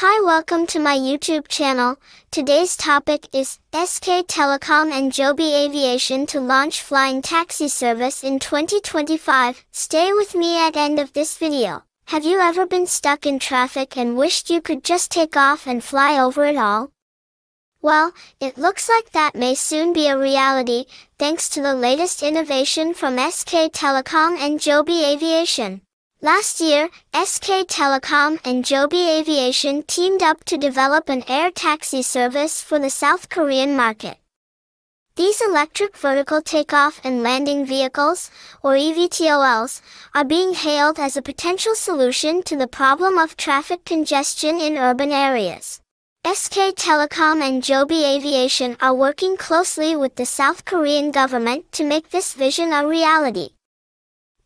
Hi welcome to my YouTube channel. Today's topic is SK Telecom and Joby Aviation to launch flying taxi service in 2025. Stay with me at end of this video. Have you ever been stuck in traffic and wished you could just take off and fly over it all? Well, it looks like that may soon be a reality, thanks to the latest innovation from SK Telecom and Joby Aviation. Last year, SK Telecom and Joby Aviation teamed up to develop an air taxi service for the South Korean market. These electric vertical takeoff and landing vehicles, or EVTOLs, are being hailed as a potential solution to the problem of traffic congestion in urban areas. SK Telecom and Joby Aviation are working closely with the South Korean government to make this vision a reality.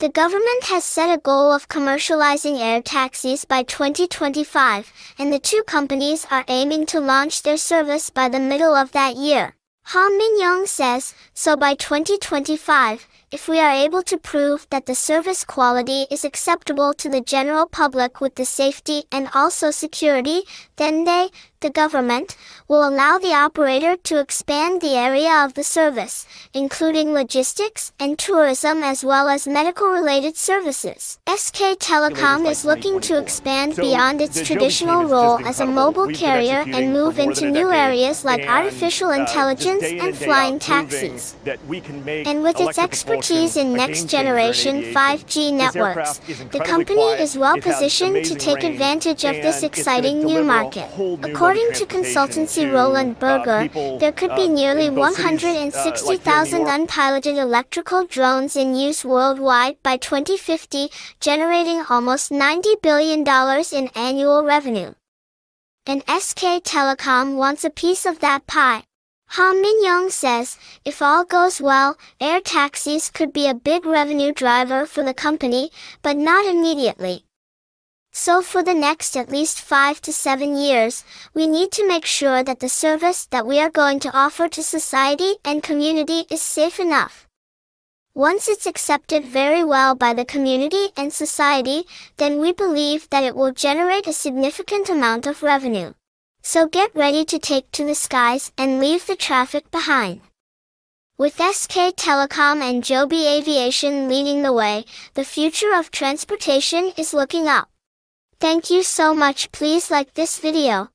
The government has set a goal of commercializing air taxis by 2025, and the two companies are aiming to launch their service by the middle of that year. Ha Min-young says, so by 2025, if we are able to prove that the service quality is acceptable to the general public with the safety and also security, then they, the government, will allow the operator to expand the area of the service, including logistics and tourism as well as medical-related services. SK Telecom is looking to expand beyond its traditional role as a mobile carrier and move into new areas like artificial uh, intelligence and flying taxis. And with its expertise in next-generation 5G networks, the company is well positioned to take advantage of this exciting new market. According to consultancy Roland Berger, there could be nearly 160,000 unpiloted electrical drones in use worldwide by 2050, generating almost $90 billion in annual revenue. And SK Telecom wants a piece of that pie. Ha Min-young says, if all goes well, air taxis could be a big revenue driver for the company, but not immediately. So for the next at least 5 to 7 years, we need to make sure that the service that we are going to offer to society and community is safe enough. Once it's accepted very well by the community and society, then we believe that it will generate a significant amount of revenue. So get ready to take to the skies and leave the traffic behind. With SK Telecom and Joby Aviation leading the way, the future of transportation is looking up. Thank you so much please like this video.